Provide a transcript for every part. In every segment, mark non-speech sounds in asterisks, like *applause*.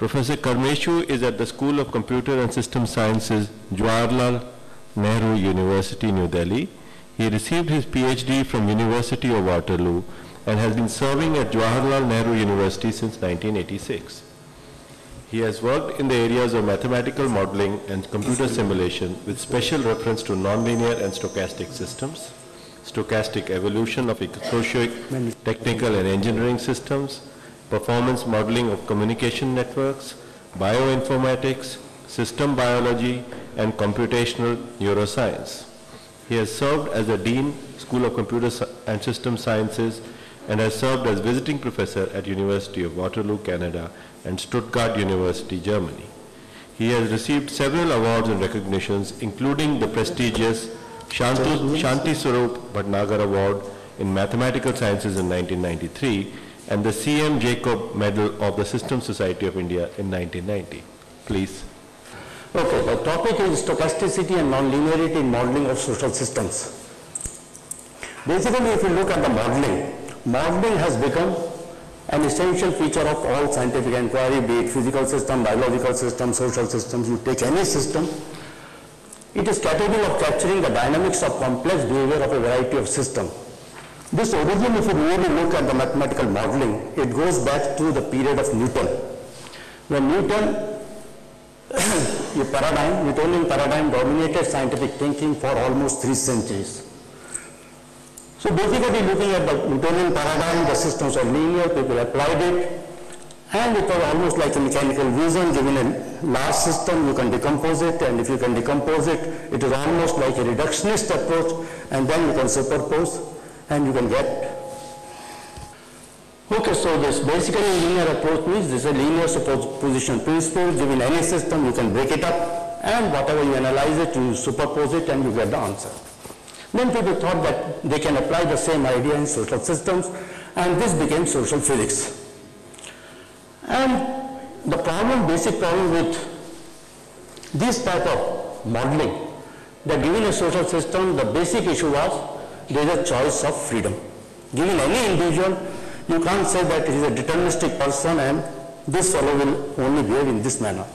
Professor Karmeshu is at the School of Computer and System Sciences, Jawaharlal Nehru University, New Delhi. He received his PhD from University of Waterloo and has been serving at Jawaharlal Nehru University since 1986. He has worked in the areas of mathematical modeling and computer simulation with special reference to nonlinear and stochastic systems, stochastic evolution of socio-technical and engineering systems, performance modeling of communication networks, bioinformatics, system biology, and computational neuroscience. He has served as a Dean, School of Computer and System Sciences, and has served as visiting professor at University of Waterloo, Canada, and Stuttgart University, Germany. He has received several awards and recognitions, including the prestigious Shanti, Shanti Swarup Bhatnagar Award in Mathematical Sciences in 1993 and the C.M. Jacob Medal of the System Society of India in 1990. Please. Okay, the topic is stochasticity and nonlinearity in modeling of social systems. Basically, if you look at the modeling, modeling has become an essential feature of all scientific inquiry, be it physical system, biological system, social systems, you take any system, it is capable of capturing the dynamics of complex behavior of a variety of systems. This origin, if you really look at the mathematical modeling, it goes back to the period of Newton. When Newton, *coughs* a paradigm, Newtonian paradigm dominated scientific thinking for almost three centuries. So basically looking at the Newtonian paradigm, the systems are linear, people applied it, and it was almost like a mechanical vision, given a large system, you can decompose it, and if you can decompose it, it is almost like a reductionist approach, and then you can superpose and you can get. Okay, so this basically linear approach means this is a linear superposition principle. Given any system, you can break it up and whatever you analyze it, you superpose it and you get the answer. Then people thought that they can apply the same idea in social systems and this became social physics. And the problem, basic problem with this type of modeling, that given a social system, the basic issue was there is a choice of freedom. Given any individual, you can't say that he is a deterministic person and this fellow will only behave in this manner.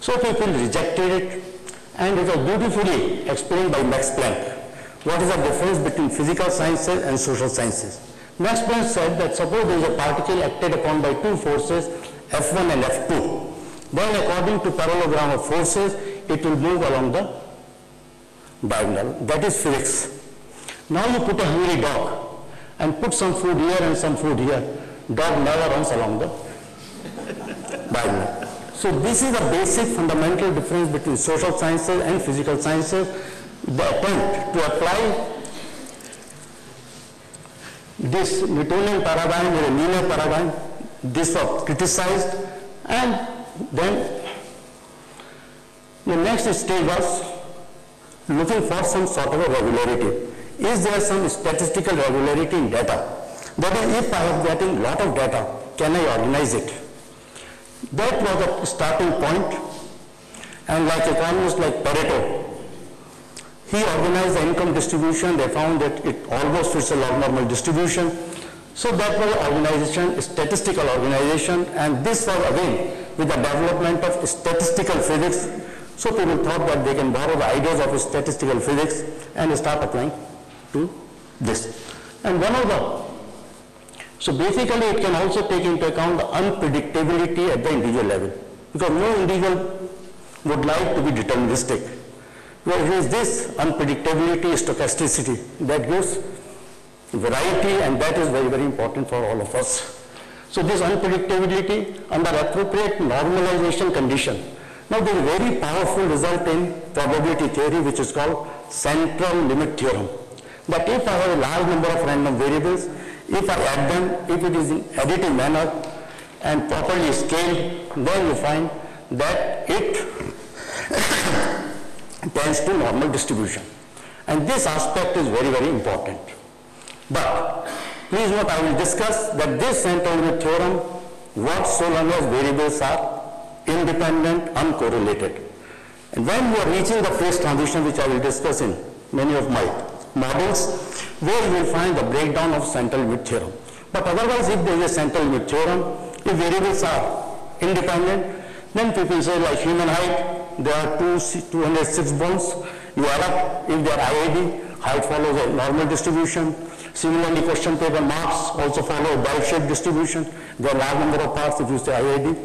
So people rejected it and it was beautifully explained by Max Planck. What is the difference between physical sciences and social sciences? Max Planck said that suppose there is a particle acted upon by two forces, F1 and F2. Then according to parallelogram of forces, it will move along the diagonal. That is physics. Now you put a hungry dog and put some food here and some food here. Dog never runs along the diagonal. So this is the basic fundamental difference between social sciences and physical sciences. The attempt to apply this Newtonian paradigm or a linear paradigm. This was criticized and then the next stage was looking for some sort of a regularity is there some statistical regularity in data? That is, if I am getting lot of data, can I organize it? That was the starting point. And like economists like Pareto, he organized the income distribution. They found that it almost fits a log normal distribution. So that was organization, statistical organization, and this was again with the development of statistical physics. So people thought that they can borrow the ideas of statistical physics and start applying to this. And one of the, so basically it can also take into account the unpredictability at the individual level. Because no individual would like to be deterministic. Where it is this unpredictability, stochasticity, that gives variety and that is very, very important for all of us. So this unpredictability under appropriate normalization condition. Now there is a very powerful result in probability theory which is called central limit theorem that if I have a large number of random variables, if I add them, if it is in additive manner and properly scaled, then you find that it *coughs* tends to normal distribution. And this aspect is very, very important. But please note I will discuss that this central limit theorem works so long as variables are independent, uncorrelated. And when you are reaching the phase transition, which I will discuss in many of my models where you will find the breakdown of central limit theorem. But otherwise, if there is a central limit theorem, if variables are independent, Then people say like human height, there are two, 206 bones. You add up, if they are IID, height follows a normal distribution. Similarly, question paper marks also follow a bell-shaped distribution. There are large number of parts if you say IID.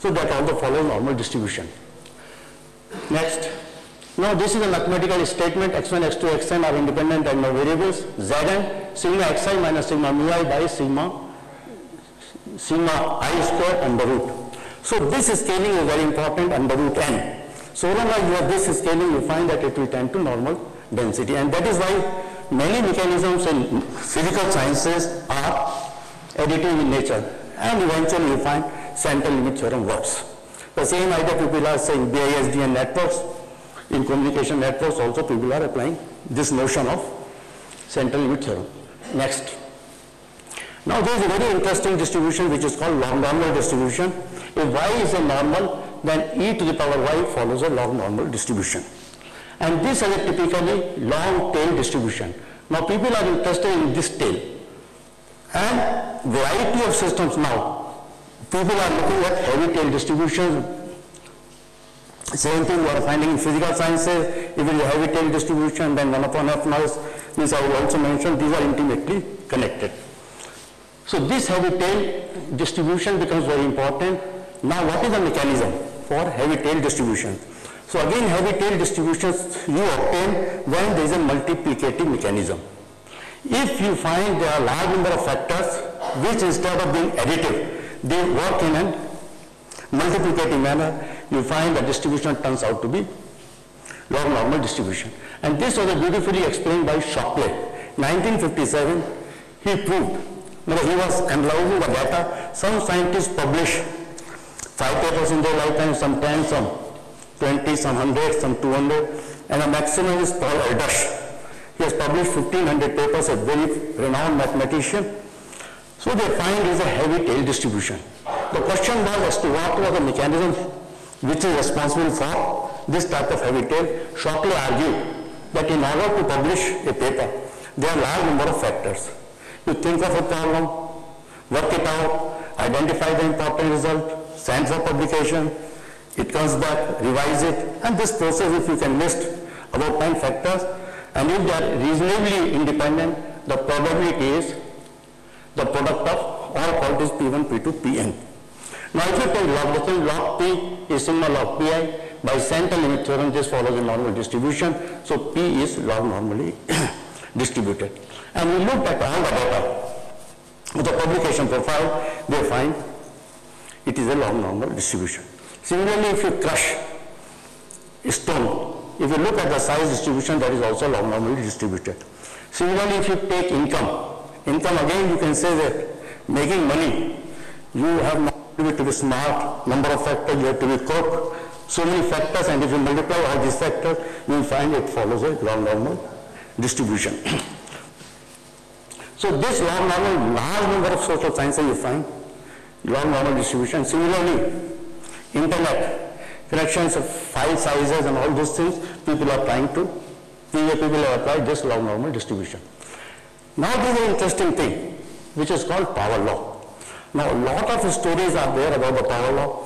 So that also follows normal distribution. Next. Now this is a mathematical statement, x1, x2, xn are independent and no variables. Zn, sigma xi minus sigma mu i by sigma, sigma i square under root. So this scaling is very important under root n. So long as you have this scaling, you find that it will tend to normal density. And that is why many mechanisms in physical sciences are additive in nature. And eventually you find central limit theorem works. The same idea people are saying BISDN networks. In communication networks also people are applying this notion of central limit theorem. Next. Now there is a very interesting distribution which is called log normal distribution. If y is a normal, then e to the power y follows a log normal distribution. And this is a typically long tail distribution. Now people are interested in this tail. And variety of systems now. People are looking at heavy tail distributions. Same thing we are finding in physical sciences. even a heavy tail distribution, then 1 upon f noise. This I will also mention, these are intimately connected. So this heavy tail distribution becomes very important. Now what is the mechanism for heavy tail distribution? So again heavy tail distributions you obtain when there is a multiplicative mechanism. If you find there are large number of factors which instead of being additive, they work in a multiplicative manner, you find the distribution turns out to be log normal distribution. And this was beautifully explained by Shockley. 1957, he proved, that he was analyzing the data, some scientists published five papers in their lifetime, some 10, some 20, some 100, some 200, and the maximum is Paul Erdős. He has published 1500 papers, a very renowned mathematician. So they find is a heavy tail distribution. The question was as to what was the mechanism which is responsible for this type of heavy tail. Shockley argued that in order to publish a paper, there are large number of factors. You think of a problem, work it out, identify the important result, send for publication, it comes back, revise it, and this process if you can list about 10 factors, and if they are reasonably independent, the probability is the product of all quantities P1, P2, Pn. Now if you take log, log P is sigma log Pi, by central limit theorem this follows a normal distribution, so P is log normally *coughs* distributed. And we looked at the data with the publication profile, they find it is a log normal distribution. Similarly, if you crush stone, if you look at the size distribution, that is also log normally distributed. Similarly, if you take income, income again you can say that making money, you have not to be smart, number of factors, you have to be crook, so many factors, and if you multiply all these factors, you will find it follows a log normal distribution. so this log normal, large number of social sciences you find, log normal distribution. Similarly, internet, connections of file sizes and all those things, people are trying to, people have applied this log normal distribution. Now there is an interesting thing, which is called power law. Now a lot of stories are there about the power law.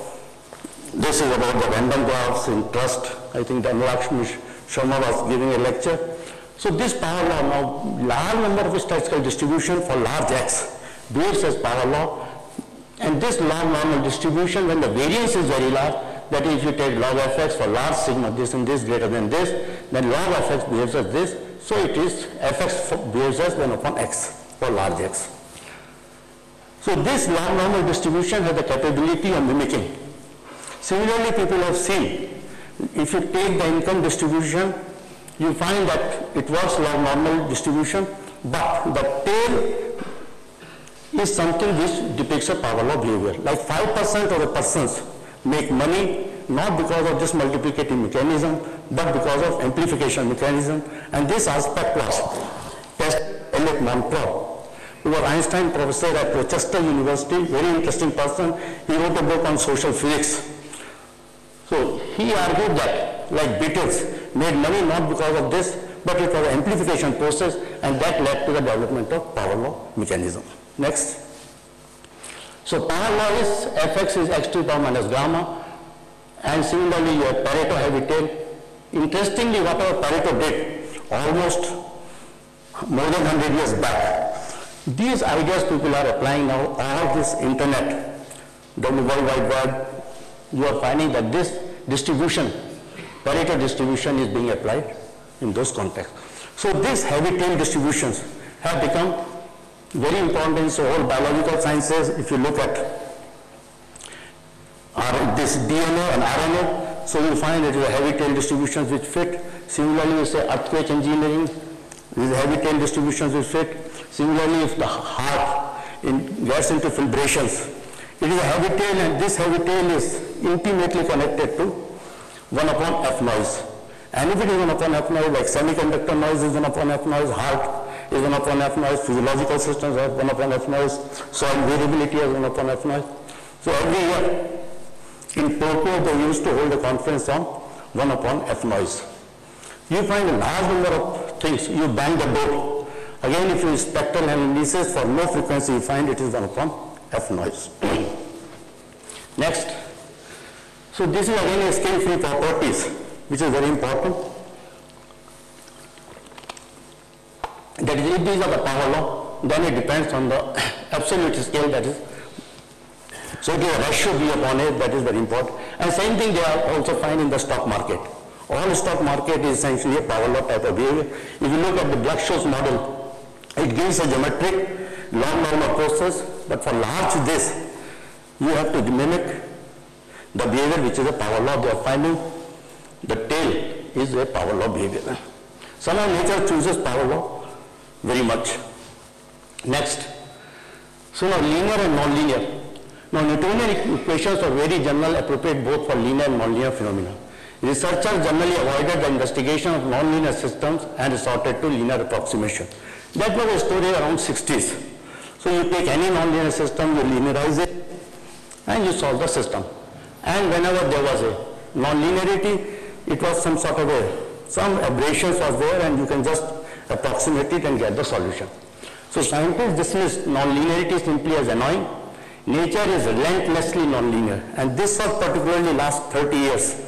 This is about the random graphs in trust. I think Dhanalakshmi Sharma was giving a lecture. So this power law now, large number of statistical distribution for large x behaves as power law. And this log normal distribution, when the variance is very large, that is if you take log of x for large sigma, this and this greater than this, then log of x behaves as this. So it is fx behaves as 1 upon x for large x. So this normal distribution has the capability of mimicking. Similarly, people have seen, if you take the income distribution you find that it was log normal distribution, but the tail is something which depicts a power law behavior. Like 5% of the persons make money not because of this multiplicative mechanism, but because of amplification mechanism. And this aspect was tested Elliot Montroll, who was Einstein professor at Rochester University, very interesting person. He wrote a book on social physics. So he argued that, like Beatles, made money not because of this, but it was amplification process and that led to the development of power law mechanism. Next. So power law is fx is x to the power minus gamma. And similarly, you have Pareto heavy tail. Interestingly, whatever Pareto did, almost more than 100 years back, these ideas people are applying now, all this internet, the World Wide Web, you are finding that this distribution, Pareto distribution is being applied in those contexts. So these heavy tail distributions have become very important in so all biological sciences. If you look at R- this DNA and RNA, so you find it is a heavy tail distributions which fit. Similarly, you say earthquake engineering, these heavy tail distributions which fit. Similarly, if the heart in, gets into fibrations, it is a heavy tail and this heavy tail is intimately connected to 1 upon F noise. And if it is 1 upon F noise, like semiconductor noise is 1 upon F noise, heart is 1 upon F noise, physiological systems are 1 upon F noise, soil variability is 1 upon F noise. So every year in Tokyo they used to hold a conference on 1 upon F noise. You find a large number of things, you bang the door. Again if you use spectral analysis for low frequency you find it is 1 upon F noise. *clears throat* Next. So this is again a scale-free properties which is very important. That is, if these are the power law, then it depends on the *coughs* absolute scale that is. So the ratio B upon A, that is very important. And same thing they are also find in the stock market. All stock market is essentially a power law type of behavior. If you look at the Black-Scholes model, it gives a geometric log normal process, but for large this, you have to mimic the behavior which is a power law. They are finding the tail is a power law behavior. Somehow nature chooses power law very much. Next. So now linear and non-linear. Now Newtonian equations are very general, appropriate both for linear and non-linear phenomena. Researchers generally avoided the investigation of non-linear systems and resorted to linear approximation. That was a story around 60s. So you take any non-linear system, you linearize it, and you solve the system. And whenever there was a non-linearity, it was some sort of a, some aberrations was there and you can just approximate it and get the solution. So scientists dismiss non-linearity simply as annoying. Nature is relentlessly non-linear and this was particularly last 30 years.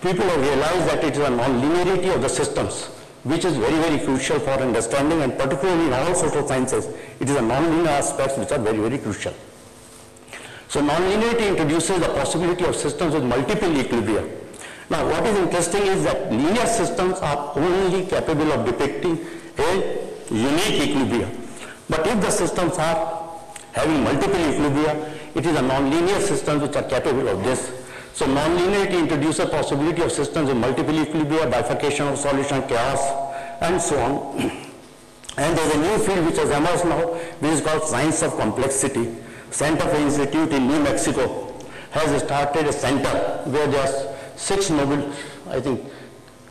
People have realized that it is a non-linearity of the systems which is very, very crucial for understanding and particularly in all social sciences, it is a non-linear aspects which are very, very crucial. So non-linearity introduces the possibility of systems with multiple equilibria. Now what is interesting is that linear systems are only capable of depicting a unique equilibria. But if the systems are having multiple equilibria, it is a non-linear systems which are capable of this. So non-linearity introduces a possibility of systems with multiple equilibria, bifurcation of solution, chaos, and so on. *clears throat* and there is a new field which has emerged now, which is called science of complexity. Santa Fe Institute in New Mexico has started a center where there's six Nobel, I think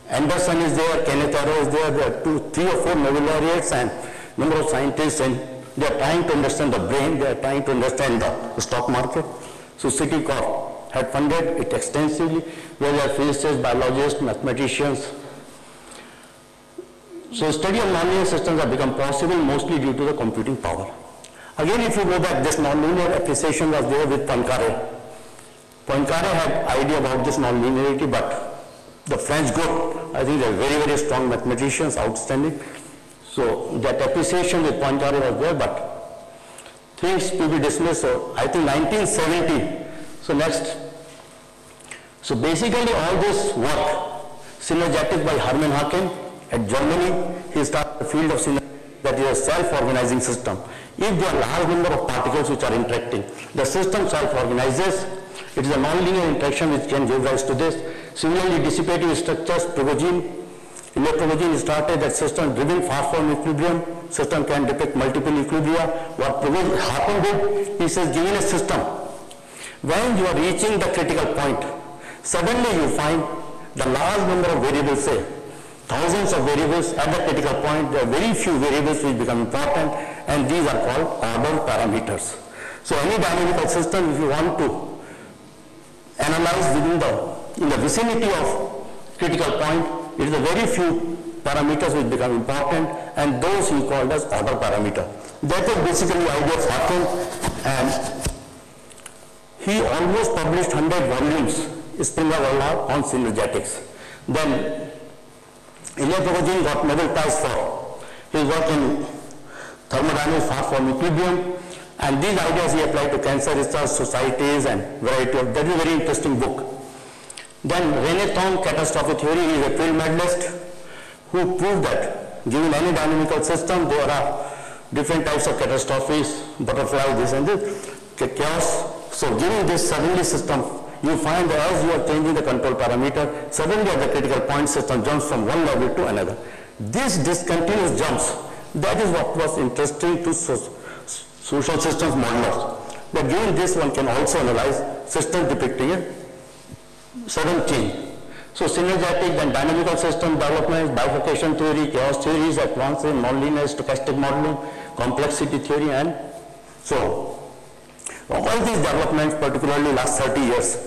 Anderson is there, Kenneth Arrow is there, there are two, three or four Nobel laureates and number of scientists and they are trying to understand the brain, they are trying to understand the stock market. So Citicorp had funded it extensively, where there are physicists, biologists, mathematicians. So study of nonlinear systems have become possible mostly due to the computing power. Again, if you go back, this nonlinear appreciation was there with Poincare. Poincare had idea about this nonlinearity, but the French group, I think they're very, very strong mathematicians, outstanding. So that appreciation with Poincare was there, but things to be dismissed. So I think 1970, so next. So basically all this work, synergetic by Hermann Haken at Germany, he started the field of synergy that is a self-organizing system. If there are large number of particles which are interacting, the system self-organizes it is a nonlinear interaction which can give rise to this. Similarly, dissipative structures, Prigogine, electrogene started that system driven far from equilibrium, system can depict multiple equilibria. What did, he says given a system, when you are reaching the critical point, suddenly you find the large number of variables say, thousands of variables at the critical point, there are very few variables which become important and these are called order parameters. So any dynamical system, if you want to analyze within the, in the vicinity of critical point, it is a very few parameters which become important and those he called as order parameter. That is basically idea of Haken and he almost published 100 volumes Springer Verlag on synergetics. Then Ilya Prigogine got Nobel Prize for his work in thermodynamics far from equilibrium and these ideas he applied to cancer research societies and variety of, that is a very interesting book. Then Rene Thom, catastrophe theory, he is a field medalist who proved that given any dynamical system, there are different types of catastrophes, butterfly, this and this, chaos. So given this suddenly system, you find that as you are changing the control parameter, suddenly the critical point system jumps from one level to another. This discontinuous jumps, that is what was interesting to so social systems modelers. But given this, one can also analyze system depicting a sudden change. So synergetic and dynamical system development, bifurcation theory, chaos theories, advanced nonlinear stochastic modeling, complexity theory, and so all these developments, particularly last 30 years,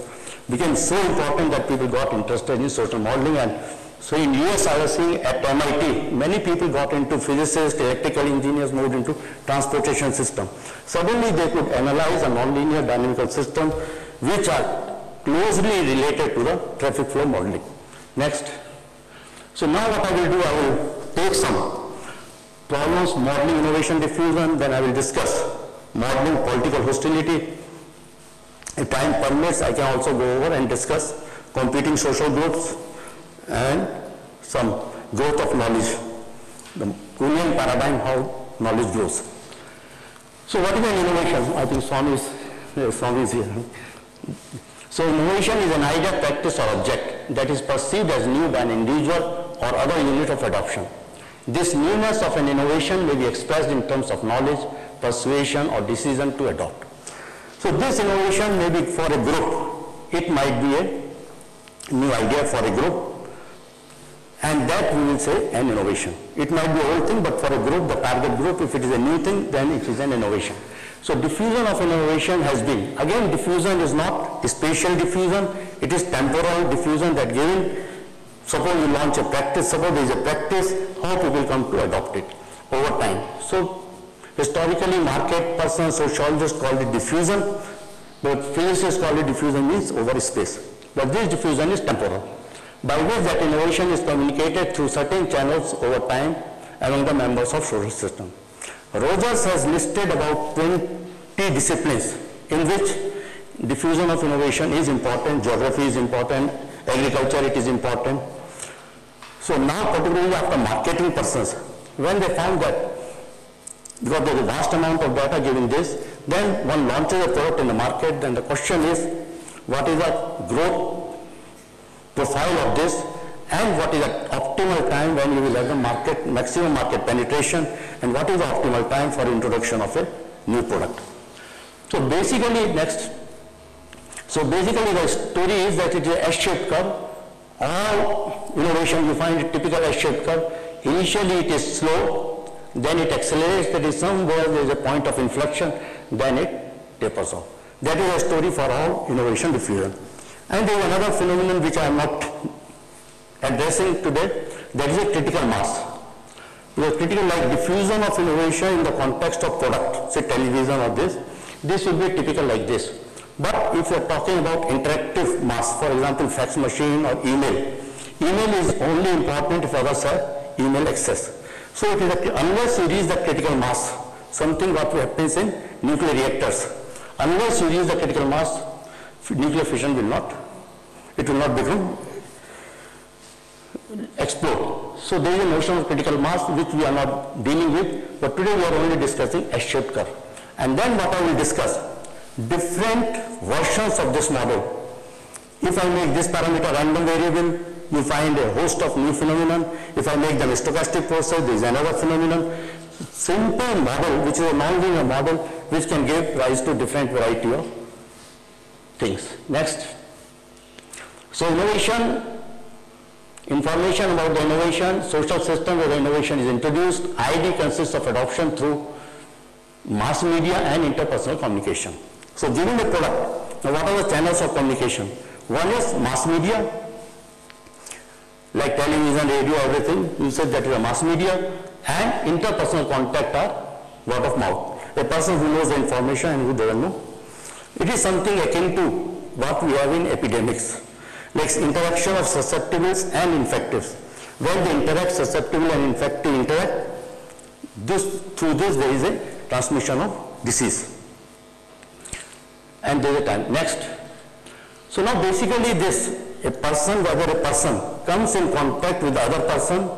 became so important that people got interested in social modeling and so in US I was seeing at MIT, many people got into physicists, electrical engineers moved into transportation system. Suddenly they could analyze a nonlinear dynamical system which are closely related to the traffic flow modeling. Next. So now what I will do, I will take some problems, modeling innovation diffusion, then I will discuss modeling political hostility. If time permits, I can also go over and discuss competing social groups and some growth of knowledge, the Kuhnian paradigm, how knowledge grows. So what is an innovation? I think Swami is, uh, Swami is here. So innovation is an idea, practice or object that is perceived as new by an individual or other unit of adoption. This newness of an innovation may be expressed in terms of knowledge, persuasion or decision to adopt. So this innovation may be for a group. It might be a new idea for a group and that we will say an innovation. It might be old thing but for a group, the target group, if it is a new thing then it is an innovation. So diffusion of innovation has been, again diffusion is not spatial diffusion, it is temporal diffusion that given, suppose you launch a practice, suppose there is a practice, how people come to adopt it over time. So historically market person, sociologists call it diffusion, but physicists call it diffusion means over space. But this diffusion is temporal, by which that innovation is communicated through certain channels over time among the members of social system. Rogers has listed about 20 disciplines in which diffusion of innovation is important, geography is important, agriculture it is important. So now particularly after marketing persons, when they found that because there is a vast amount of data giving this, then one launches a product in the market, then the question is what is the growth profile of this and what is the optimal time when you will have the market, maximum market penetration and what is the optimal time for introduction of a new product. So basically next, so basically the story is that it is a S-shaped curve. All innovation you find a typical S-shaped curve. Initially it is slow, then it accelerates, that is somewhere there is a point of inflection, then it tapers off. That is a story for how innovation diffusion. And there is another phenomenon which I am not addressing today, that is a critical mass. Because critical like diffusion of innovation in the context of product, say television or this, this will be typical like this. But if you are talking about interactive mass, for example, fax machine or email, email is only important others have email access. So it is a, unless you reach the critical mass, something what happens in nuclear reactors, unless you reach the critical mass, nuclear fission will not, it will not become explode. So there is a notion of critical mass which we are not dealing with, but today we are only discussing S-shaped curve. And then what I will discuss, different versions of this model. If I make this parameter random variable, you find a host of new phenomenon. If I make them stochastic process, there is another phenomenon. Simple model, which is a nonlinear model, which can give rise to different variety of things. Next. So innovation Information about the innovation, social system where the innovation is introduced. ID consists of adoption through mass media and interpersonal communication. So given the product, now what are the channels of communication? One is mass media, like television, radio, everything. You said that is a mass media and interpersonal contact are word of mouth. A person who knows the information and who doesn't know. It is something akin to what we have in epidemics. like interaction of susceptibles and infectives. When they interact, susceptible and infective interact, this, through this there is a transmission of disease. And there is a time. Next. So now basically this, a person, whether a person comes in contact with the other person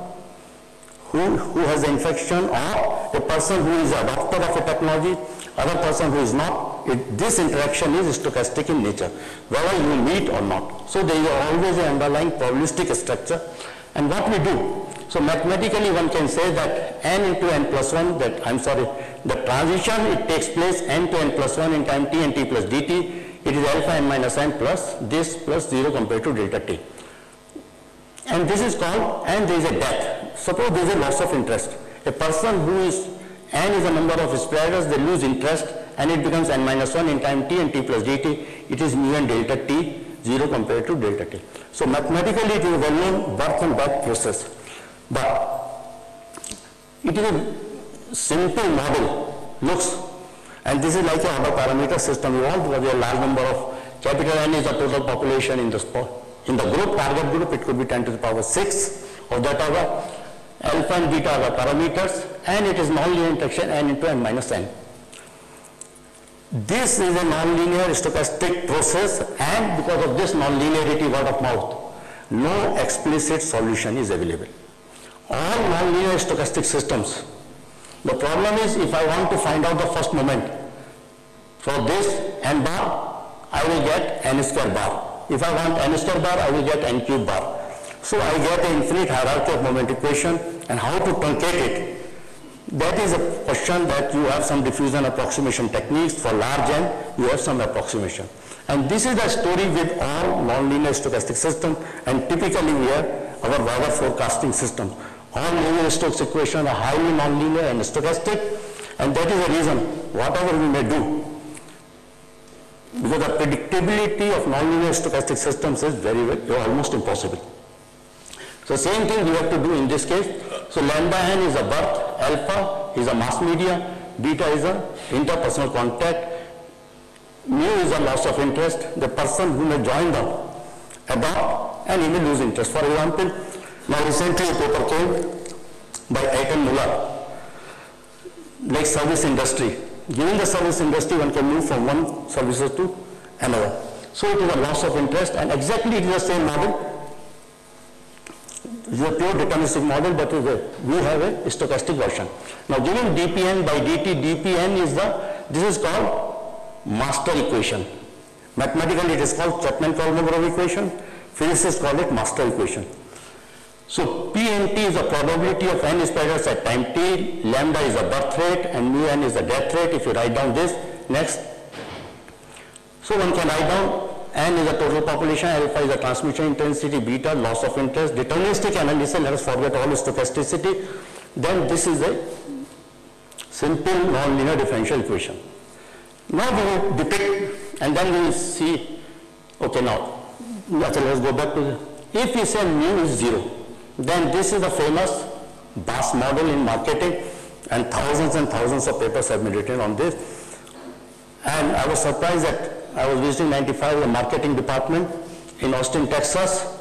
who, who has infection or a person who is a adopter of a technology, other person who is not, it, this interaction is stochastic in nature, whether you meet or not. So there is always an underlying probabilistic structure. And what we do, so mathematically one can say that n into n plus 1, that I'm sorry, the transition it takes place n to n plus 1 in time t and t plus dt, it is alpha n minus n plus this plus 0 compared to delta t. And this is called, and there is a death. Suppose there is a loss of interest. A person who is, n is a number of spreaders, they lose interest and it becomes n minus 1 in time t and t plus dt. It is mu and delta t, 0 compared to delta t. So mathematically it is a well-known birth and death process. But it is a simple model, looks, and this is like a order parameter system evolved because there a large number of capital N is the total population in the spot. In the group, target group, it could be 10 to the power 6 of that order. Alpha and beta are the parameters and it is nonlinear interaction n into n minus n. This is a nonlinear stochastic process and because of this nonlinearity word of mouth, no explicit solution is available. All nonlinear stochastic systems, the problem is if I want to find out the first moment, for this n bar, I will get n square bar. If I want n square bar, I will get n cube bar. So I get an infinite hierarchy of moment equation and how to truncate it that is a question that you have some diffusion approximation techniques. For large n, you have some approximation. And this is the story with all nonlinear stochastic systems and typically here our weather forecasting system. All Navier-Stokes equations are highly nonlinear and stochastic and that is the reason whatever we may do because the predictability of nonlinear stochastic systems is very, very almost impossible. So same thing we have to do in this case. So lambda n is a birth, alpha is a mass media, beta is a interpersonal contact, mu is a loss of interest, the person who may join them adopt and he may lose interest. For example, now recently a paper came by Eitan Muller, like service industry. Given the service industry, one can move from one services to another. So it is a loss of interest and exactly it is the same model this is a pure deterministic model, but we have a stochastic version. Now given dpn by dt, dpn is the, this is called master equation. Mathematically it is called Chapman-Kolmogorov equation. Physicists call it master equation. So PNT is the probability of n spreaders at time t, lambda is the birth rate and mu n is the death rate. If you write down this, next. So one can write down N is the total population, alpha is the transmission intensity, beta loss of interest, deterministic analysis, let us forget all stochasticity. Then this is a simple nonlinear differential equation. Now we will depict and then we will see, okay now, let's go back to, the, if we say mu is zero, then this is the famous Bass model in marketing and thousands and thousands of papers have been written on this. And I was surprised that I was visiting 95, the marketing department in Austin, Texas.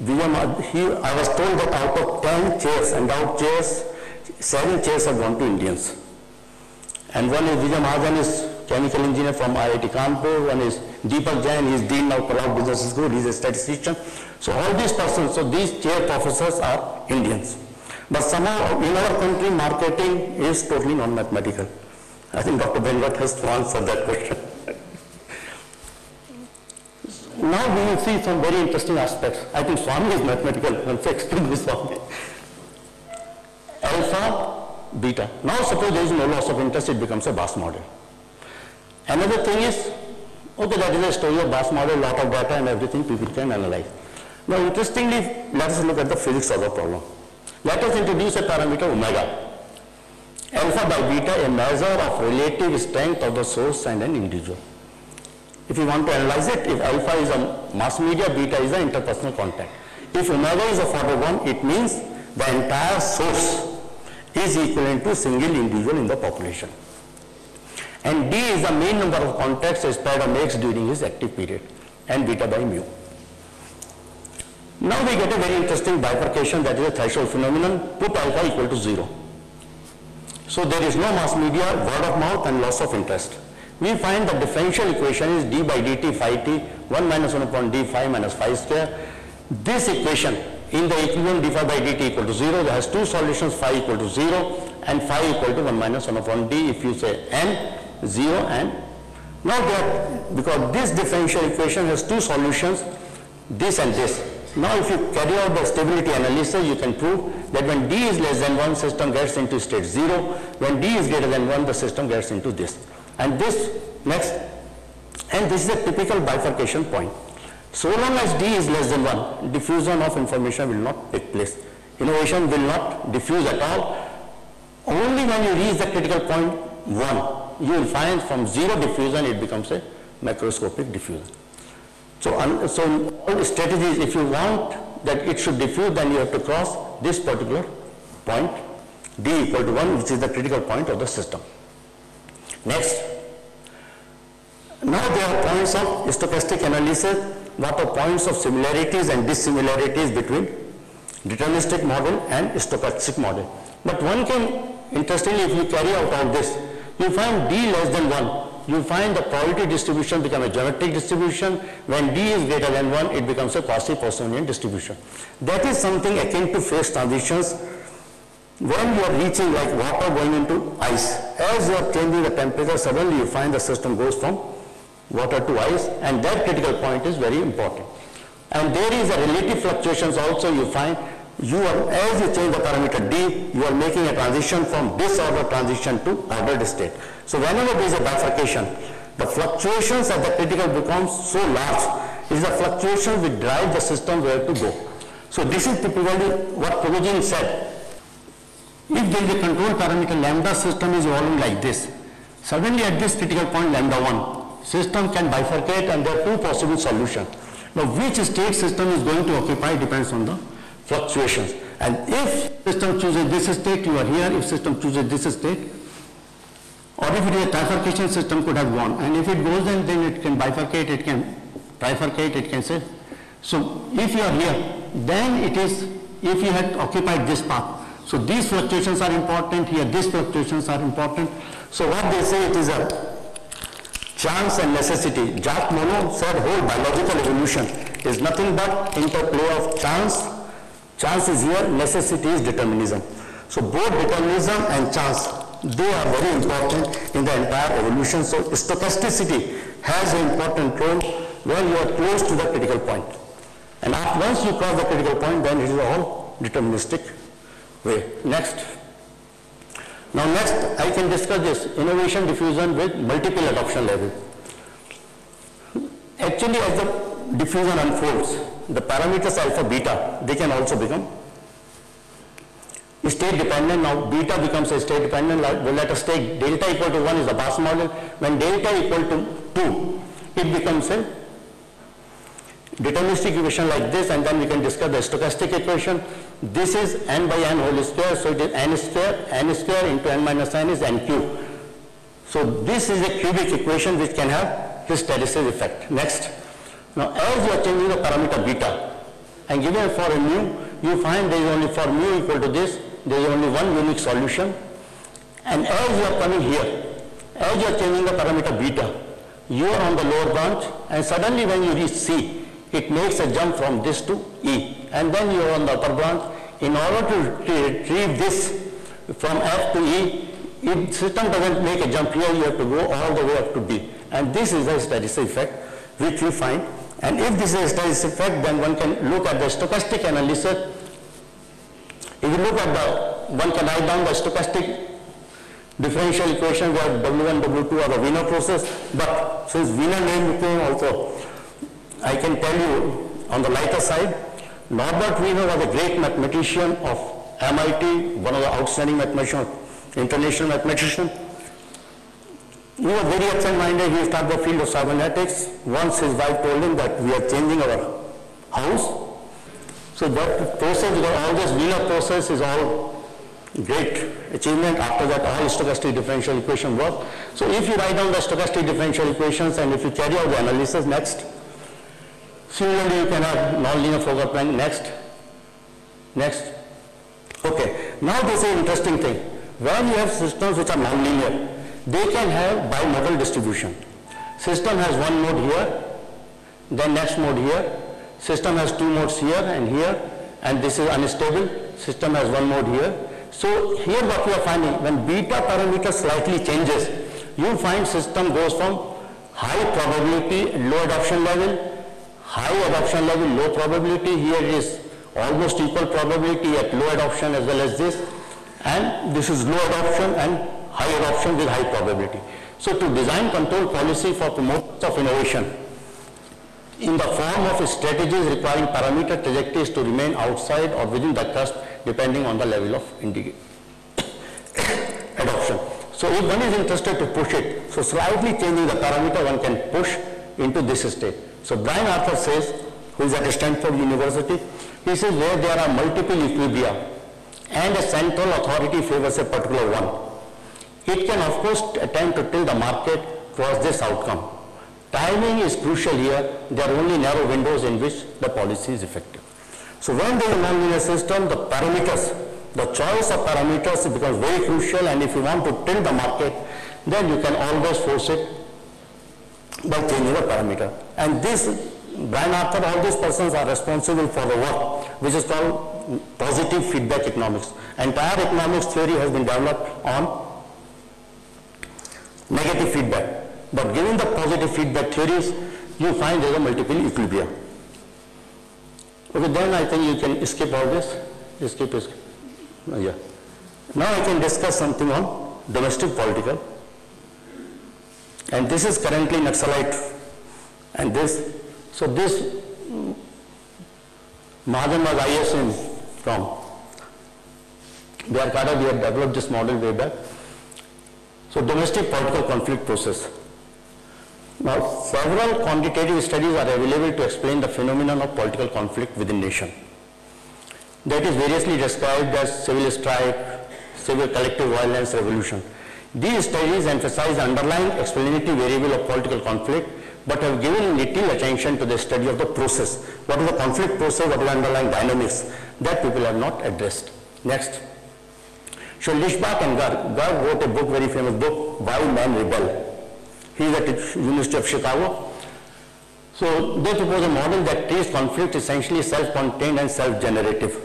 William, he, I was told that out of 10 chairs, and out chairs, 7 chairs have gone to Indians. And one is Vijay Mahajan is chemical engineer from IIT Kanpur, one is Deepak Jain, is Dean of Prague Business School, he is a statistician. So all these persons, so these chair professors are Indians. But somehow in our country, marketing is totally non-mathematical. I think Dr. Benvat has to answer that question. Now we will see some very interesting aspects. I think Swami is mathematical. I'll explain this Swami. Alpha, beta. Now suppose there is no loss of interest, it becomes a Bass model. Another thing is, okay, that is a story of Bass model, lot of data and everything people can analyze. Now interestingly, let us look at the physics of the problem. Let us introduce a parameter omega. Alpha by beta, a measure of relative strength of the source and an individual. If you want to analyze it, if alpha is a mass media, beta is an interpersonal contact. If omega is order 1, it means the entire source is equivalent to single individual in the population. And D is the mean number of contacts a spreader makes during his active period and beta by mu. Now we get a very interesting bifurcation that is a threshold phenomenon, put alpha equal to zero. So there is no mass media, word of mouth and loss of interest. We find the differential equation is d by dt phi t 1 minus 1 upon d phi minus phi square. This equation in the equilibrium d phi by dt equal to 0 that has two solutions phi equal to 0 and phi equal to 1 minus 1 upon d if you say n 0 and now that because this differential equation has two solutions this and this now if you carry out the stability analysis, you can prove that when D is less than 1, system gets into state 0. When D is greater than 1, the system gets into this. And this next, and this is a typical bifurcation point. So long as D is less than 1, diffusion of information will not take place. Innovation will not diffuse at all. Only when you reach the critical point 1, you will find from zero diffusion it becomes a macroscopic diffusion. So, so all strategies, if you want that it should diffuse, then you have to cross this particular point, d equal to 1, which is the critical point of the system. Next. Now there are points of stochastic analysis, what are points of similarities and dissimilarities between deterministic model and stochastic model. But one can, interestingly, if you carry out all this, you find d less than 1 you find the probability distribution become a geometric distribution. When D is greater than 1, it becomes a quasi-Poissonian distribution. That is something akin to phase transitions when you are reaching like water going into ice. As you are changing the temperature, suddenly you find the system goes from water to ice and that critical point is very important. And there is a relative fluctuations also you find you are, as you change the parameter D, you are making a transition from disordered transition to ordered state. So whenever there is a bifurcation, the fluctuations at the critical becomes so large, it is the fluctuation which drive the system where to go. So this is typically what Prigogine said. If there is a control parameter lambda system is evolving like this, suddenly at this critical point lambda 1, system can bifurcate and there are two possible solutions. Now which state system is going to occupy depends on the fluctuations. And if system chooses this state, you are here. If system chooses this state, or if it is a trifurcation system could have gone. And if it goes then, then it can bifurcate, it can trifurcate, it can say. So if you are here, then it is, if you had occupied this path. So these fluctuations are important here, these fluctuations are important. So what they say it is a chance and necessity. Jacques Monod said whole biological evolution is nothing but interplay of chance Chance is here, necessity is determinism. So both determinism and chance, they are very important in the entire evolution. So stochasticity has an important role when you are close to the critical point. And once you cross the critical point, then it is all deterministic way. Next. Now next, I can discuss this innovation diffusion with multiple adoption level. Actually, as the diffusion unfolds, the parameters alpha beta, they can also become state dependent. Now beta becomes a state dependent. Well, let us take delta equal to 1 is the Bass model. When delta equal to 2, it becomes a deterministic equation like this and then we can discuss the stochastic equation. This is n by n whole square. So it is n square, n square into n minus n is n cube. So this is a cubic equation which can have hysteresis effect. Next. Now as you are changing the parameter beta and given for a mu, you find there is only for mu equal to this, there is only one unique solution. And as you are coming here, as you are changing the parameter beta, you are on the lower branch and suddenly when you reach C, it makes a jump from this to E. And then you are on the upper branch. In order to retrieve this from F to E, if system doesn't make a jump here, you have to go all the way up to B. And this is the statistical effect which we find and if this is a statistic effect, then one can look at the stochastic analysis. If you look at the, one can write down the stochastic differential equation where W1, W2 are the Wiener process. But since Wiener name came also, I can tell you on the lighter side, Norbert Wiener was a great mathematician of MIT, one of the outstanding mathematicians, international mathematician. He was very absent-minded. He started the field of cybernetics. Once his wife told him that we are changing our house. So that process, all this Wiener process is all great achievement. After that, all stochastic differential equation work. So if you write down the stochastic differential equations and if you carry out the analysis next, Similarly, you can have nonlinear Fokker-Planck. Next. Next. Okay. Now this is an interesting thing. When you have systems which are nonlinear, they can have bimodal distribution. System has one mode here, then next mode here. System has two modes here and here, and this is unstable. System has one mode here. So here what we are finding, when beta parameter slightly changes, you find system goes from high probability, low adoption level, high adoption level, low probability. Here it is almost equal probability at low adoption as well as this. And this is low adoption and high adoption with high probability. So to design control policy for promoters of innovation in the form of strategies requiring parameter trajectories to remain outside or within the cusp depending on the level of *coughs* adoption. So if one is interested to push it, so slightly changing the parameter one can push into this state. So Brian Arthur says, who is at Stanford University, he says where there are multiple equilibria and a central authority favors a particular one. It can of course attempt to tilt the market towards this outcome. Timing is crucial here. There are only narrow windows in which the policy is effective. So when there is a nonlinear system, the parameters, the choice of parameters becomes very crucial and if you want to tilt the market, then you can always force it by changing the parameter. And this, Brian Arthur, all these persons are responsible for the work which is called positive feedback economics. Entire economics theory has been developed on negative feedback. But given the positive feedback theories, you find there are multiple equilibria. Okay, then I think you can skip all this. Skip, skip. Uh, yeah. Now I can discuss something on domestic political. And this is currently Naxalite. And this, so this, Mahajan was ISM from Biarkada, we have developed this model way back. So domestic political conflict process. Now several quantitative studies are available to explain the phenomenon of political conflict within nation. That is variously described as civil strife, civil collective violence, revolution. These studies emphasize the underlying explanatory variable of political conflict but have given little attention to the study of the process. What is the conflict process, what is the underlying dynamics that people have not addressed. Next. So Lichbach and Gurr wrote a book, very famous book, Why Men Rebel. He is at University of Chicago. So they propose a model that treats conflict essentially self-contained and self-generative.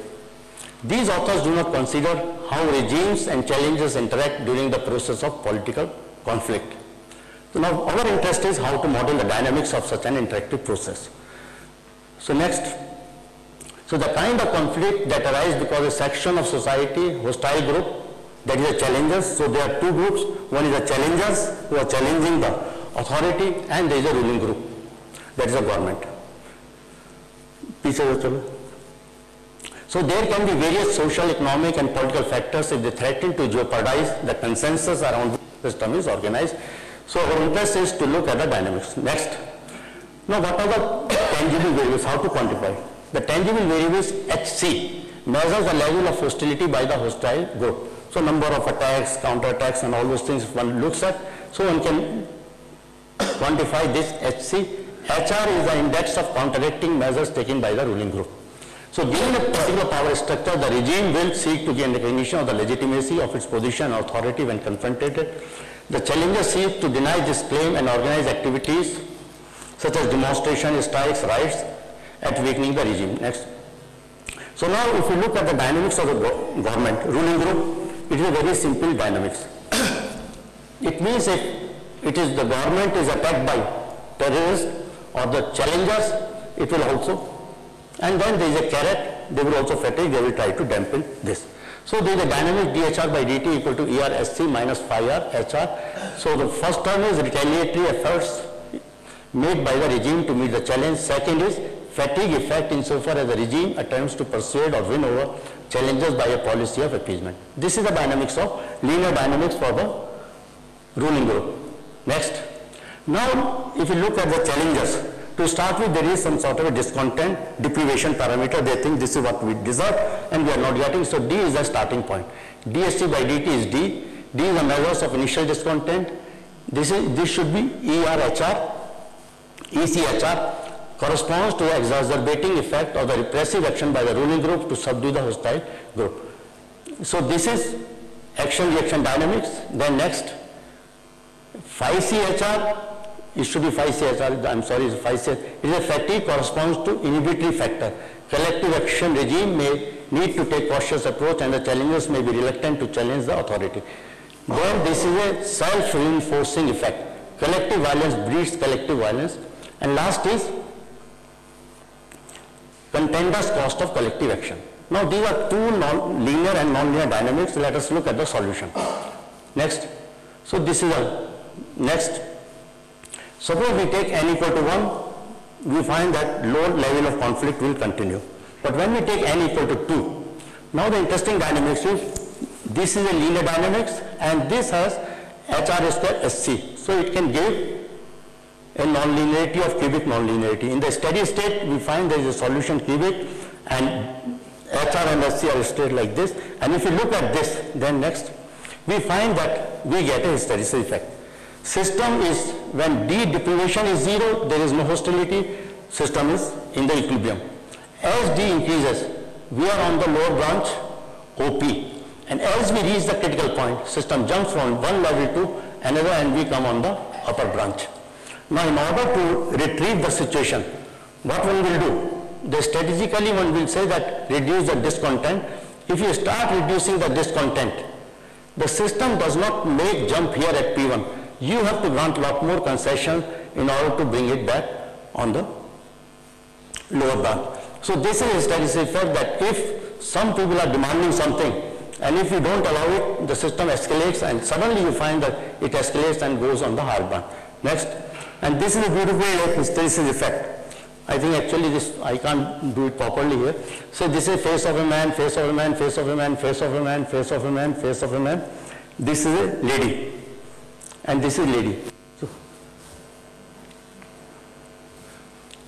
These authors do not consider how regimes and challenges interact during the process of political conflict. So now our interest is how to model the dynamics of such an interactive process. So next, so the kind of conflict that arises because a section of society, hostile group, that is a challengers. So there are two groups. One is the challengers who are challenging the authority and there is a ruling group. That is the government. So there can be various social, economic and political factors if they threaten to jeopardize the consensus around the system is organized. So our interest is to look at the dynamics. Next. Now what are the tangible variables? How to quantify? The tangible variables HC measures the level of hostility by the hostile group. So number of attacks, counter-attacks and all those things one looks at. So one can quantify this HC. HR is the index of counteracting measures taken by the ruling group. So given a particular power structure, the regime will seek to gain recognition of the legitimacy of its position and authority when confronted. The challenger seeks to deny this claim and organize activities such as demonstration, strikes, riots at weakening the regime. Next. So now if you look at the dynamics of the government, ruling group, it is a very simple dynamics. it means if it is the government is attacked by terrorists or the challengers, it will also, and then there is a carrot, they will also fatigue, they will try to dampen this. So there is a dynamic dhr by dt equal to ERSC minus phi r HR. So the first term is retaliatory efforts made by the regime to meet the challenge. Second is fatigue effect insofar as the regime attempts to persuade or win over challenges by a policy of appeasement. This is the dynamics of linear dynamics for the ruling group. Next. Now, if you look at the challenges, to start with, there is some sort of a discontent deprivation parameter. They think this is what we deserve and we are not getting. So D is the starting point. DST by DT is D. D is the measures of initial discontent. This, is, this should be ERHR, ECHR, corresponds to the exacerbating effect of the repressive action by the ruling group to subdue the hostile group. So this is action-reaction dynamics. Then next, 5CHR, it should be 5CHR, I'm sorry, it's 5CHR. It is a fatigue corresponds to inhibitory factor. Collective action regime may need to take cautious approach and the challengers may be reluctant to challenge the authority. Then this is a self-reinforcing effect. Collective violence breeds collective violence. And last is contenders cost of collective action. Now these are two non-linear and non-linear dynamics. Let us look at the solution. Next. So this is a next. Suppose we take n equal to 1, we find that low level of conflict will continue. But when we take n equal to 2, now the interesting dynamics is this is a linear dynamics and this has HR square SC. So it can give a nonlinearity of cubic nonlinearity. In the steady state, we find there is a solution cubic and HR and SC are straight like this. And if you look at this, then next, we find that we get a hysteresis effect. System is, when D deprivation is zero, there is no hostility, system is in the equilibrium. As D increases, we are on the lower branch, OP. And as we reach the critical point, system jumps from one level to another and we come on the upper branch. Now in order to retrieve the situation, what one will do? The strategically one will say that reduce the discontent. If you start reducing the discontent, the system does not make jump here at P1. You have to grant lot more concession in order to bring it back on the lower bar. So this is a statistic effect that if some people are demanding something and if you don't allow it, the system escalates and suddenly you find that it escalates and goes on the hard bar. Next. And this is a beautiful hysteresis effect. I think actually this, I can't do it properly here. So this is face of a man, face of a man, face of a man, face of a man, face of a man, face of a man. This is a lady. And this is lady.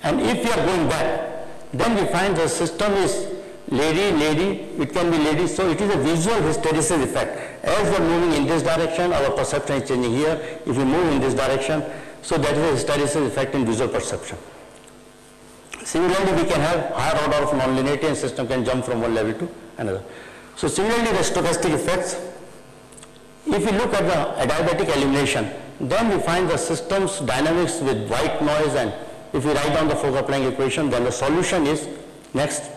And if you are going back, then we find the system is lady, lady, it can be lady. So it is a visual hysteresis effect. As we are moving in this direction, our perception is changing here. If we move in this direction, so that is a hysteresis effect in visual perception. Similarly, we can have higher order of nonlinearity and system can jump from one level to another. So similarly, the stochastic effects, if we look at the adiabatic elimination, then we find the system's dynamics with white noise and if we write down the Fokker-Planck equation, then the solution is next.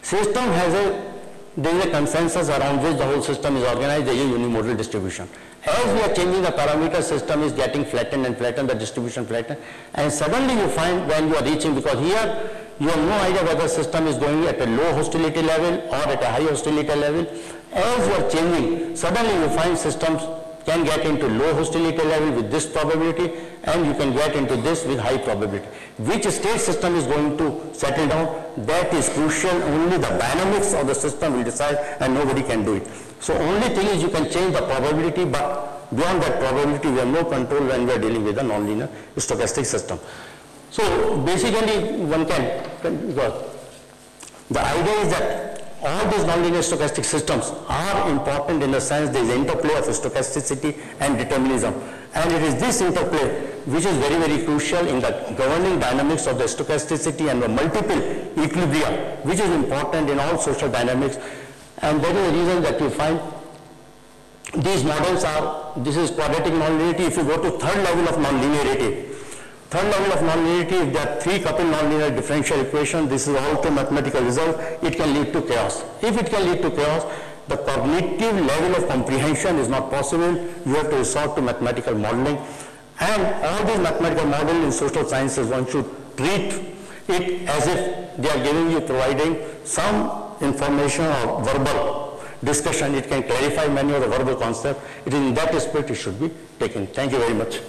System has a, there is a consensus around which the whole system is organized, there is a unimodal distribution. As we are changing the parameter, system is getting flattened and flattened, the distribution flattened. And suddenly you find when you are reaching, because here you have no idea whether system is going at a low hostility level or at a high hostility level. As you are changing, suddenly you find systems can get into low hostility level with this probability and you can get into this with high probability. Which state system is going to settle down, that is crucial. Only the dynamics of the system will decide and nobody can do it. So only thing is you can change the probability, but beyond that probability, we have no control when we are dealing with a nonlinear stochastic system. So basically, one can, because the idea is that all these nonlinear stochastic systems are important in the sense there is interplay of stochasticity and determinism. And it is this interplay which is very, very crucial in the governing dynamics of the stochasticity and the multiple equilibria, which is important in all social dynamics and that is the reason that you find these models are, this is quadratic nonlinearity. If you go to third level of nonlinearity, third level of nonlinearity, if there are three coupled nonlinear differential equation, this is also mathematical result, it can lead to chaos. If it can lead to chaos, the cognitive level of comprehension is not possible. You have to resort to mathematical modeling. And all these mathematical models in social sciences, one should treat it as if they are giving you, providing some information or verbal discussion. It can clarify many of the verbal concepts. It is in that spirit it should be taken. Thank you very much.